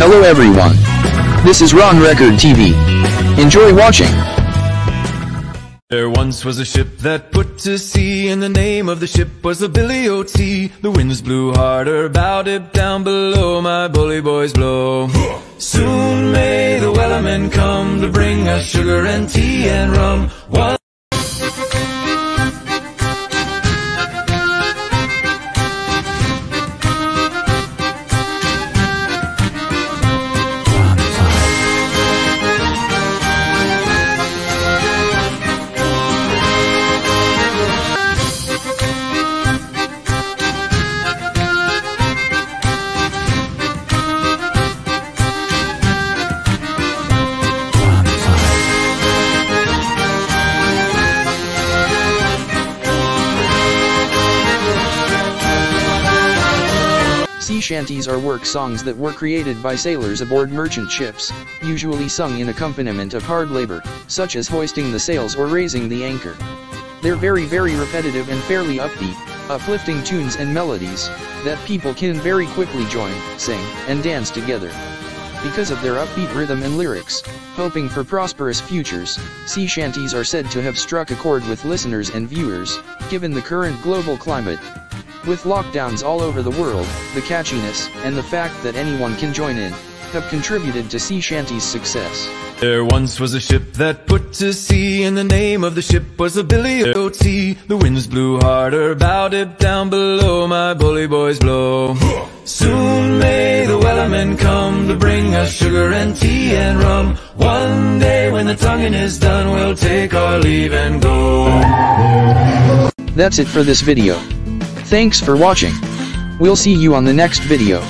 Hello everyone. This is Ron Record TV. Enjoy watching. There once was a ship that put to sea, and the name of the ship was the Billy of Tea The winds blew harder, bowed it down below, my bully boys blow. Soon may the Wellerman come to bring us sugar and tea and rum. One Sea shanties are work songs that were created by sailors aboard merchant ships, usually sung in accompaniment of hard labor, such as hoisting the sails or raising the anchor. They're very very repetitive and fairly upbeat, uplifting tunes and melodies, that people can very quickly join, sing, and dance together. Because of their upbeat rhythm and lyrics, hoping for prosperous futures, sea shanties are said to have struck a chord with listeners and viewers, given the current global climate. With lockdowns all over the world, the catchiness, and the fact that anyone can join in, have contributed to sea shanties' success. There once was a ship that put to sea, and the name of the ship was the Billy of Tea The winds blew harder, bowed it down below, my bully boys blow. Soon may the come to bring us sugar and tea and rum. One day when the tonguing is done, we'll take our leave and go. That's it for this video. Thanks for watching. We'll see you on the next video.